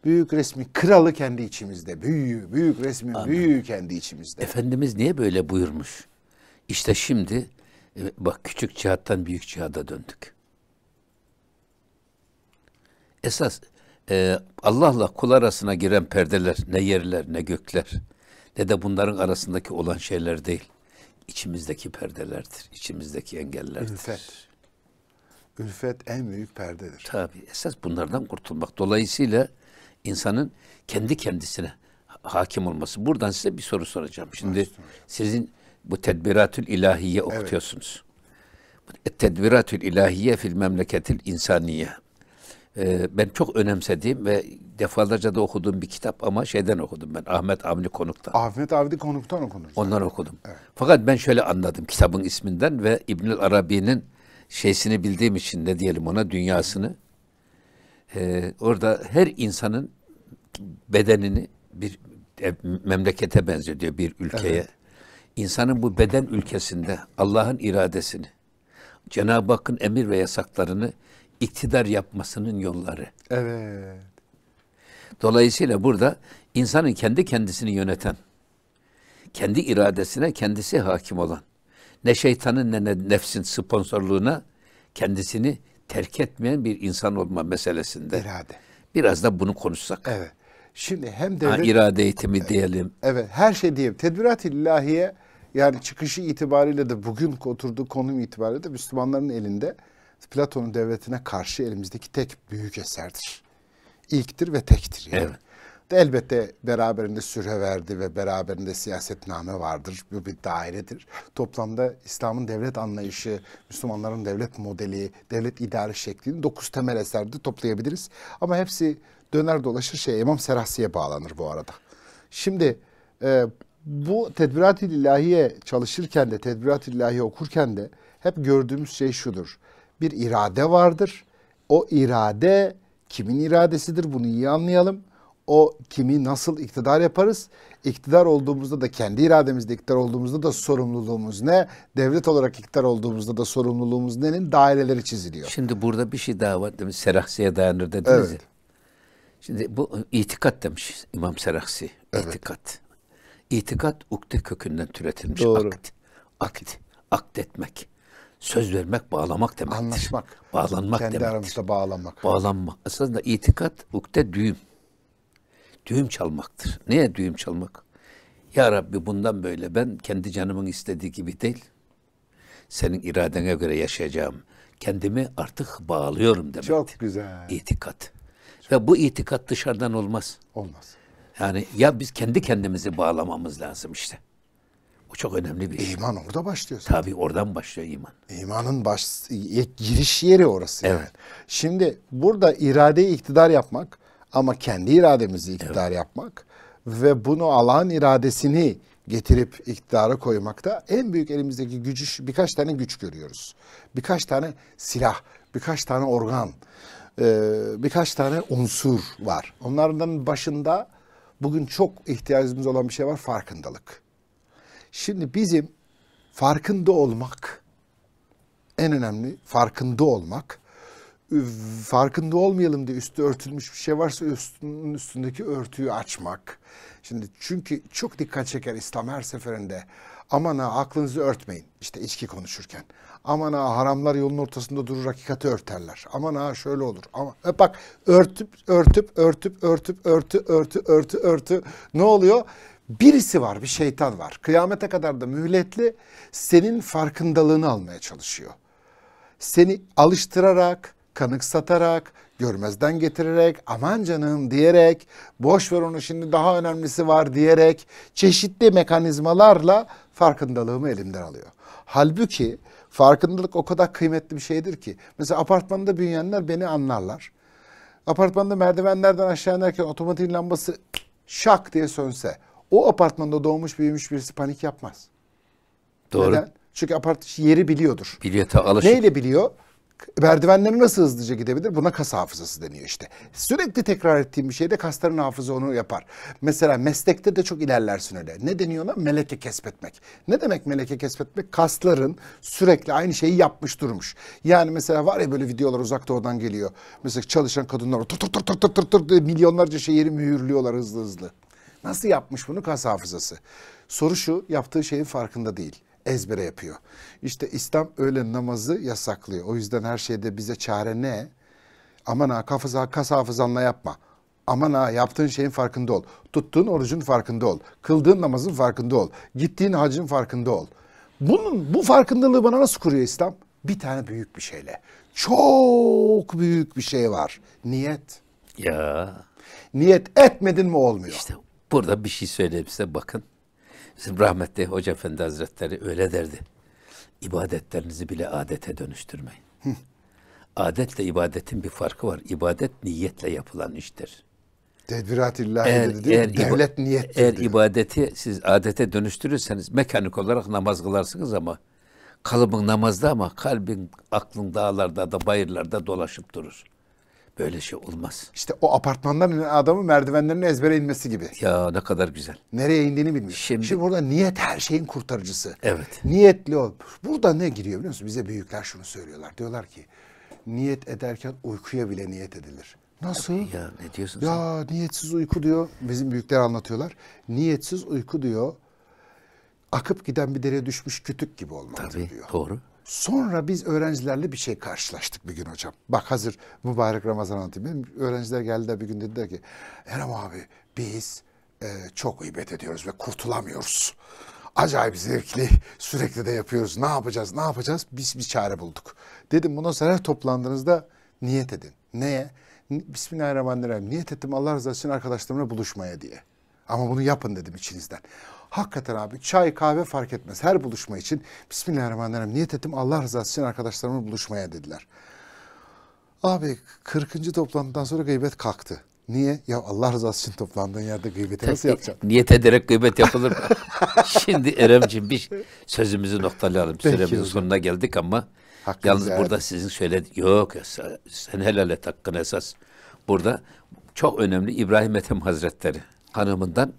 büyük resmi kralı kendi içimizde. Büyüğü, büyük resmin büyüğü kendi içimizde. Efendimiz niye böyle buyurmuş? İşte şimdi e, bak küçük cihattan büyük cihada döndük. Esas e, Allah'la kul arasına giren perdeler ne yerler ne gökler ne de bunların arasındaki olan şeyler değil. İçimizdeki perdelerdir, içimizdeki engellerdir. Ülfet. Ülfet en büyük perdedir. Tabii esas bunlardan kurtulmak. Dolayısıyla insanın kendi kendisine hakim olması. Buradan size bir soru soracağım. Şimdi sizin bu tedbiratül ilahiye okutuyorsunuz. Bu Tedbiratül ilahiye fil memleketil insaniye. Ee, ben çok önemsediğim ve defalarca da okuduğum bir kitap ama şeyden okudum ben. Ahmet Avni Konuk'tan. Ahmet Avdi konuktan okunur. Ondan okudum. Fakat ben şöyle anladım kitabın isminden ve İbnül Arabi'nin şeysini bildiğim için ne diyelim ona dünyasını. Ee, orada her insanın bedenini bir e, memlekete benzetiyor bir ülkeye. İnsanın bu beden ülkesinde Allah'ın iradesini, Cenab-ı Hakk'ın emir ve yasaklarını iktidar yapmasının yolları. Evet. Dolayısıyla burada insanın kendi kendisini yöneten, kendi iradesine kendisi hakim olan, ne şeytanın ne nefsin sponsorluğuna kendisini terk etmeyen bir insan olma meselesinde. İrade. Biraz da bunu konuşsak. Evet. Şimdi hem Ha, devlet... irade eğitimi diyelim. Evet her şey diyeyim. Tedbirat ilahiye yani çıkışı itibariyle de bugün oturduğu konum itibariyle de Müslümanların elinde Platon'un devletine karşı elimizdeki tek büyük eserdir. İlktir ve tektir. Yani. Evet. De elbette beraberinde süre verdi ve beraberinde siyasetname vardır. Bu bir dairedir. Toplamda İslam'ın devlet anlayışı, Müslümanların devlet modeli, devlet idare şeklini dokuz temel eserde toplayabiliriz. Ama hepsi döner dolaşır şey İmam Serahsi'ye bağlanır bu arada. Şimdi e, bu tedbirat-ı ilahiye çalışırken de, tedbirat-ı ilahiye okurken de hep gördüğümüz şey şudur. Bir irade vardır. O irade kimin iradesidir bunu iyi anlayalım. O kimi nasıl iktidar yaparız? İktidar olduğumuzda da kendi irademizde iktidar olduğumuzda da sorumluluğumuz ne? Devlet olarak iktidar olduğumuzda da sorumluluğumuz nenin? Daireleri çiziliyor. Şimdi burada bir şey daha var. Demiş, Seraksi'ye dayanır dediniz Evet. ya. Şimdi bu itikat demiş İmam Seraksi. İtikat. İtikat ukde kökünden türetilmiş. Doğru. Akt. Akt. Akt etmek. Söz vermek, bağlamak demektir. Anlaşmak. Bağlanmak Kendi demektir. aramızda bağlanmak. Bağlanmak. Aslında itikat ukde düğüm. Düğüm çalmaktır. Neye düğüm çalmak? Ya Rabbi bundan böyle ben kendi canımın istediği gibi değil, senin iradene göre yaşayacağım. Kendimi artık bağlıyorum demektir. Çok güzel. İtikat. Ve bu itikat dışarıdan olmaz. Olmaz. Yani ya biz kendi kendimizi bağlamamız lazım işte. Bu çok önemli bir iş. İman orada başlıyor. zaten. Tabii oradan başlıyor iman. İmanın baş, giriş yeri orası. yani. Evet. Şimdi burada iradeyi iktidar yapmak ama kendi irademizi iktidar yapmak ve bunu Allah'ın iradesini getirip iktidara koymakta en büyük elimizdeki gücü birkaç tane güç görüyoruz. Birkaç tane silah, birkaç tane organ, e, birkaç tane unsur var. Onlardan başında bugün çok ihtiyacımız olan bir şey var farkındalık. Şimdi bizim farkında olmak en önemli farkında olmak. Farkında olmayalım diye üstü örtülmüş bir şey varsa üstünün üstündeki örtüyü açmak. Şimdi çünkü çok dikkat çeker İslam her seferinde. Aman ha aklınızı örtmeyin. İşte içki konuşurken. Aman ha haramlar yolun ortasında durur hakikati örterler. Aman ha şöyle olur. Ama e bak örtüp örtüp örtüp örtüp örtü örtü örtü örtü ne oluyor? Birisi var, bir şeytan var. Kıyamete kadar da mühletli senin farkındalığını almaya çalışıyor seni alıştırarak, kanıksatarak, görmezden getirerek, aman canım diyerek, boş ver onu şimdi daha önemlisi var diyerek çeşitli mekanizmalarla farkındalığımı elimden alıyor. Halbuki farkındalık o kadar kıymetli bir şeydir ki. Mesela apartmanda büyüyenler beni anlarlar. Apartmanda merdivenlerden aşağı inerken otomatik lambası şak diye sönse o apartmanda doğmuş büyümüş birisi panik yapmaz. Doğru. Neden? Çünkü apart yeri biliyordur. Biliyor alışık. Neyle biliyor? Merdivenleri nasıl hızlıca gidebilir? Buna kas hafızası deniyor işte. Sürekli tekrar ettiğim bir şeyde kasların hafıza onu yapar. Mesela meslekte de çok ilerlersin öyle. Ne deniyor ona? Meleke kesbetmek. Ne demek meleke kesbetmek? Kasların sürekli aynı şeyi yapmış durmuş. Yani mesela var ya böyle videolar uzak doğudan geliyor. Mesela çalışan kadınlar tır tır tır tır tır tır tır milyonlarca şehri mühürlüyorlar hızlı hızlı. Nasıl yapmış bunu? Kas hafızası. Soru şu, yaptığı şeyin farkında değil ezbere yapıyor. İşte İslam öğle namazı yasaklıyor. O yüzden her şeyde bize çare ne? Aman ha kafıza, kas hafızanla yapma. Aman ha yaptığın şeyin farkında ol. Tuttuğun orucun farkında ol. Kıldığın namazın farkında ol. Gittiğin hacın farkında ol. Bunun bu farkındalığı bana nasıl kuruyor İslam? Bir tane büyük bir şeyle. Çok büyük bir şey var. Niyet. Ya Niyet etmedin mi olmuyor. işte burada bir şey söyleyeyim size bakın. Bizim rahmetli Hoca Efendi Hazretleri öyle derdi. İbadetlerinizi bile adete dönüştürmeyin. Adetle ibadetin bir farkı var. İbadet niyetle yapılan iştir. Tedbirat illahi Eğer, dedi değil mi? eğer, iba- Devlet niyettir eğer diyor. ibadeti siz adete dönüştürürseniz mekanik olarak namaz kılarsınız ama kalıbın namazda ama kalbin, aklın dağlarda da bayırlarda dolaşıp durur. Böyle şey olmaz. İşte o apartmandan inen adamın merdivenlerin ezbere inmesi gibi. Ya ne kadar güzel. Nereye indiğini bilmiyor. Şimdi, Şimdi- burada niyet her şeyin kurtarıcısı. Evet. Niyetli ol. Burada ne giriyor biliyor musun? Bize büyükler şunu söylüyorlar. Diyorlar ki niyet ederken uykuya bile niyet edilir. Nasıl? Ya ne diyorsun sen? Ya niyetsiz uyku diyor. Bizim büyükler anlatıyorlar. Niyetsiz uyku diyor. Akıp giden bir dereye düşmüş kütük gibi olmalıdır Tabii diyor. doğru. Sonra biz öğrencilerle bir şey karşılaştık bir gün hocam. Bak hazır mübarek Ramazan anlatayım. Benim öğrenciler geldiler bir gün dediler ki Erem abi biz e, çok gıybet ediyoruz ve kurtulamıyoruz. Acayip zevkli sürekli de yapıyoruz. Ne yapacağız ne yapacağız? Biz bir çare bulduk. Dedim bundan sonra her toplandığınızda niyet edin. Neye? Bismillahirrahmanirrahim. Niyet ettim Allah rızası için arkadaşlarımla buluşmaya diye. Ama bunu yapın dedim içinizden. Hakikaten abi çay kahve fark etmez. Her buluşma için Bismillahirrahmanirrahim niyet ettim Allah rızası için arkadaşlarımla buluşmaya dediler. Abi 40. toplantıdan sonra gıybet kalktı. Niye? Ya Allah rızası için toplandığın yerde gıybeti nasıl yapacaksın? Niyet ederek gıybet yapılır mı? Şimdi Eremciğim bir sözümüzü noktalayalım. Süremizin sonuna geldik ama Hakkınızı yalnız helal burada sizin söyledi yok sen helal et hakkın esas. Burada çok önemli İbrahim Ethem Hazretleri hanımından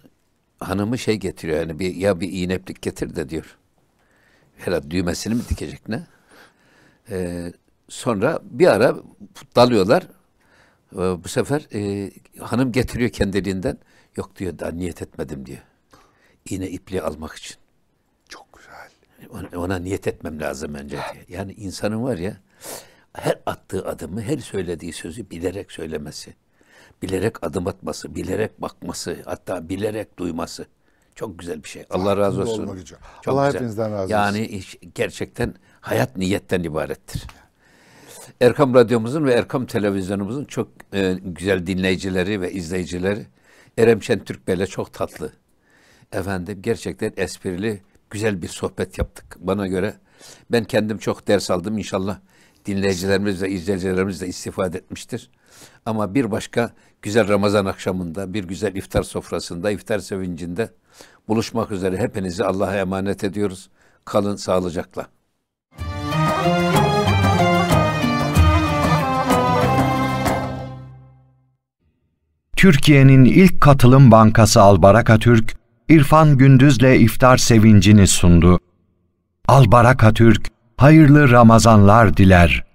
hanımı şey getiriyor yani bir ya bir iğneplik getir de diyor. Herhalde düğmesini mi dikecek ne? Ee, sonra bir ara dalıyorlar. Ee, bu sefer e, hanım getiriyor kendiliğinden. Yok diyor daha niyet etmedim diyor. İğne ipliği almak için. Çok güzel. Ona, ona niyet etmem lazım önce diyor. Yani insanın var ya her attığı adımı, her söylediği sözü bilerek söylemesi. Bilerek adım atması, bilerek bakması, hatta bilerek duyması çok güzel bir şey. Allah razı olsun. Çok Allah güzel. hepinizden razı olsun. Yani iş- gerçekten hayat niyetten ibarettir. Erkam Radyomuzun ve Erkam Televizyonumuzun çok e, güzel dinleyicileri ve izleyicileri. Erem Şentürk Bey'le çok tatlı. Efendim gerçekten esprili, güzel bir sohbet yaptık. Bana göre ben kendim çok ders aldım. İnşallah dinleyicilerimiz ve izleyicilerimiz de istifade etmiştir. Ama bir başka güzel Ramazan akşamında, bir güzel iftar sofrasında, iftar sevincinde buluşmak üzere hepinizi Allah'a emanet ediyoruz. Kalın sağlıcakla. Türkiye'nin ilk katılım bankası Albaraka Türk, İrfan Gündüz'le iftar sevincini sundu. Albaraka Türk, hayırlı Ramazanlar diler.